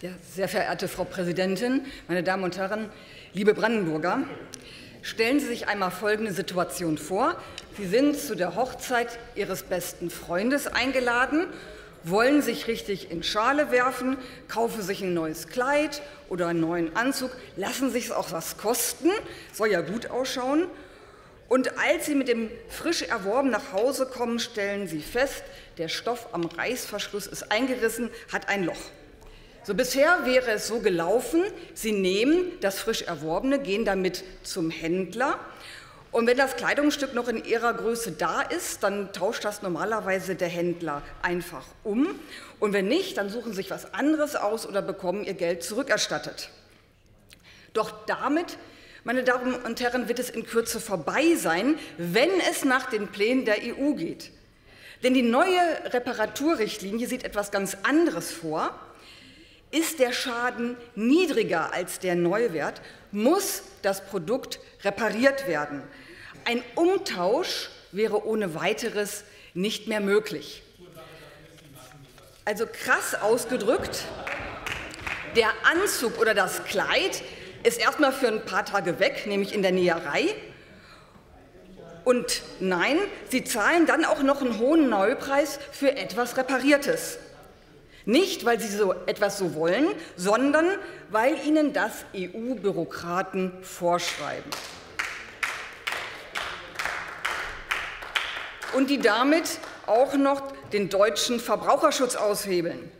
Ja, sehr verehrte Frau Präsidentin, meine Damen und Herren, liebe Brandenburger, stellen Sie sich einmal folgende Situation vor. Sie sind zu der Hochzeit Ihres besten Freundes eingeladen, wollen sich richtig in Schale werfen, kaufen sich ein neues Kleid oder einen neuen Anzug, lassen sich auch was kosten, soll ja gut ausschauen. Und als Sie mit dem frisch erworben nach Hause kommen, stellen Sie fest, der Stoff am Reißverschluss ist eingerissen, hat ein Loch. So bisher wäre es so gelaufen, Sie nehmen das frisch Erworbene, gehen damit zum Händler und wenn das Kleidungsstück noch in ihrer Größe da ist, dann tauscht das normalerweise der Händler einfach um. Und wenn nicht, dann suchen sich was anderes aus oder bekommen ihr Geld zurückerstattet. Doch damit, meine Damen und Herren, wird es in Kürze vorbei sein, wenn es nach den Plänen der EU geht. Denn die neue Reparaturrichtlinie sieht etwas ganz anderes vor. Ist der Schaden niedriger als der Neuwert, muss das Produkt repariert werden. Ein Umtausch wäre ohne weiteres nicht mehr möglich. Also krass ausgedrückt, der Anzug oder das Kleid ist erstmal für ein paar Tage weg, nämlich in der Näherei. Und nein, Sie zahlen dann auch noch einen hohen Neupreis für etwas Repariertes. Nicht, weil sie so etwas so wollen, sondern weil ihnen das EU-Bürokraten vorschreiben. Und die damit auch noch den deutschen Verbraucherschutz aushebeln.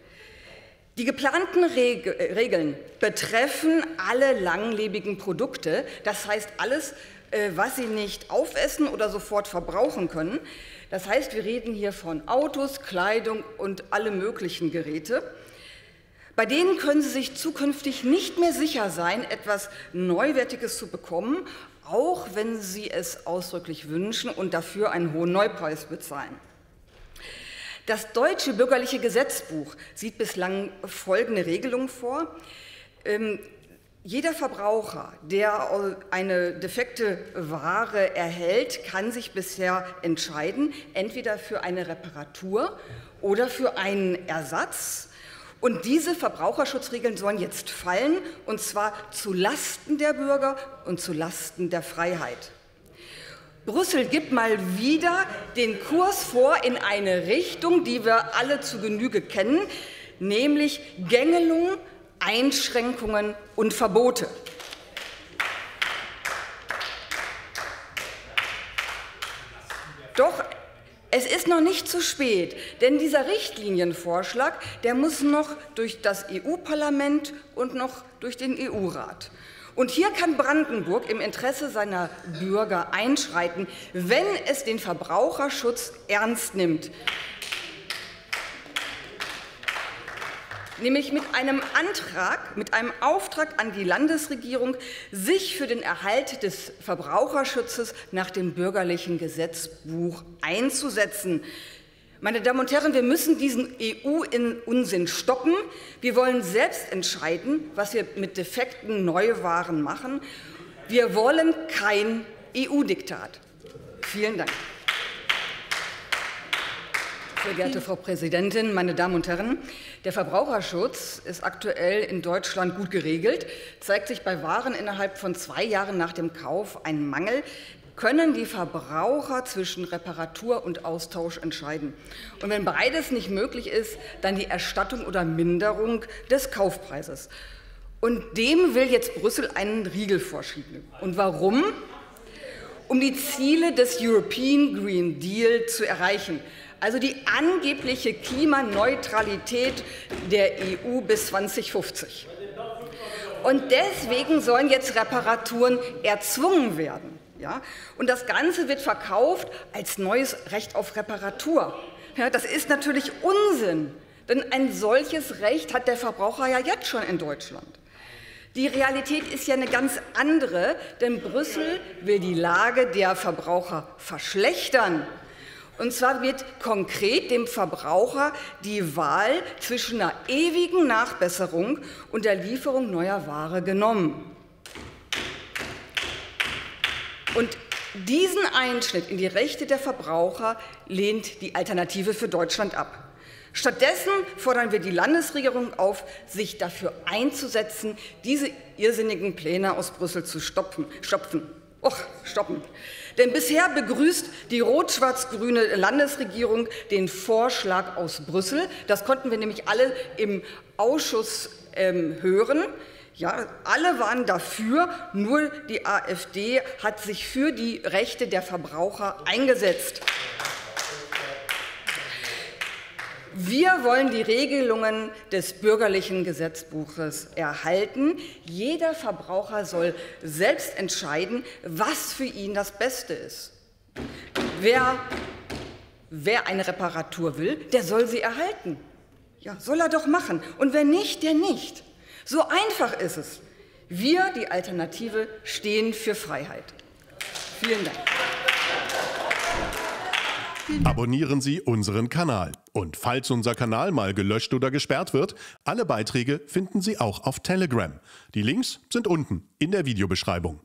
Die geplanten Regeln betreffen alle langlebigen Produkte, das heißt alles, was Sie nicht aufessen oder sofort verbrauchen können. Das heißt, wir reden hier von Autos, Kleidung und alle möglichen Geräte. Bei denen können Sie sich zukünftig nicht mehr sicher sein, etwas Neuwertiges zu bekommen, auch wenn Sie es ausdrücklich wünschen und dafür einen hohen Neupreis bezahlen. Das deutsche bürgerliche Gesetzbuch sieht bislang folgende Regelung vor. Jeder Verbraucher, der eine defekte Ware erhält, kann sich bisher entscheiden, entweder für eine Reparatur oder für einen Ersatz. Und diese Verbraucherschutzregeln sollen jetzt fallen, und zwar zu Lasten der Bürger und zu Lasten der Freiheit. Brüssel gibt mal wieder den Kurs vor in eine Richtung, die wir alle zu Genüge kennen, nämlich Gängelung Einschränkungen und Verbote. Doch es ist noch nicht zu spät, denn dieser Richtlinienvorschlag, der muss noch durch das EU-Parlament und noch durch den EU-Rat. Und hier kann Brandenburg im Interesse seiner Bürger einschreiten, wenn es den Verbraucherschutz ernst nimmt. Nämlich mit einem Antrag, mit einem Auftrag an die Landesregierung, sich für den Erhalt des Verbraucherschutzes nach dem bürgerlichen Gesetzbuch einzusetzen. Meine Damen und Herren, wir müssen diesen EU-Unsinn stoppen. Wir wollen selbst entscheiden, was wir mit defekten Neuwaren machen. Wir wollen kein EU-Diktat. Vielen Dank. Sehr geehrte Frau Präsidentin, meine Damen und Herren! Der Verbraucherschutz ist aktuell in Deutschland gut geregelt. Zeigt sich bei Waren innerhalb von zwei Jahren nach dem Kauf ein Mangel, können die Verbraucher zwischen Reparatur und Austausch entscheiden. Und wenn beides nicht möglich ist, dann die Erstattung oder Minderung des Kaufpreises. Und dem will jetzt Brüssel einen Riegel vorschieben. Und warum? Um die Ziele des European Green Deal zu erreichen also die angebliche Klimaneutralität der EU bis 2050. Und deswegen sollen jetzt Reparaturen erzwungen werden. Ja? Und das Ganze wird verkauft als neues Recht auf Reparatur. Ja, das ist natürlich Unsinn, denn ein solches Recht hat der Verbraucher ja jetzt schon in Deutschland. Die Realität ist ja eine ganz andere, denn Brüssel will die Lage der Verbraucher verschlechtern und zwar wird konkret dem Verbraucher die Wahl zwischen einer ewigen Nachbesserung und der Lieferung neuer Ware genommen. Und diesen Einschnitt in die Rechte der Verbraucher lehnt die Alternative für Deutschland ab. Stattdessen fordern wir die Landesregierung auf, sich dafür einzusetzen, diese irrsinnigen Pläne aus Brüssel zu stopfen. stopfen. Och, stoppen. Denn bisher begrüßt die rot-schwarz-grüne Landesregierung den Vorschlag aus Brüssel. Das konnten wir nämlich alle im Ausschuss ähm, hören. Ja, alle waren dafür, nur die AfD hat sich für die Rechte der Verbraucher eingesetzt. Wir wollen die Regelungen des bürgerlichen Gesetzbuches erhalten. Jeder Verbraucher soll selbst entscheiden, was für ihn das Beste ist. Wer, wer eine Reparatur will, der soll sie erhalten. Ja, soll er doch machen. Und wer nicht, der nicht. So einfach ist es. Wir, die Alternative, stehen für Freiheit. Vielen Dank. Abonnieren Sie unseren Kanal. Und falls unser Kanal mal gelöscht oder gesperrt wird, alle Beiträge finden Sie auch auf Telegram. Die Links sind unten in der Videobeschreibung.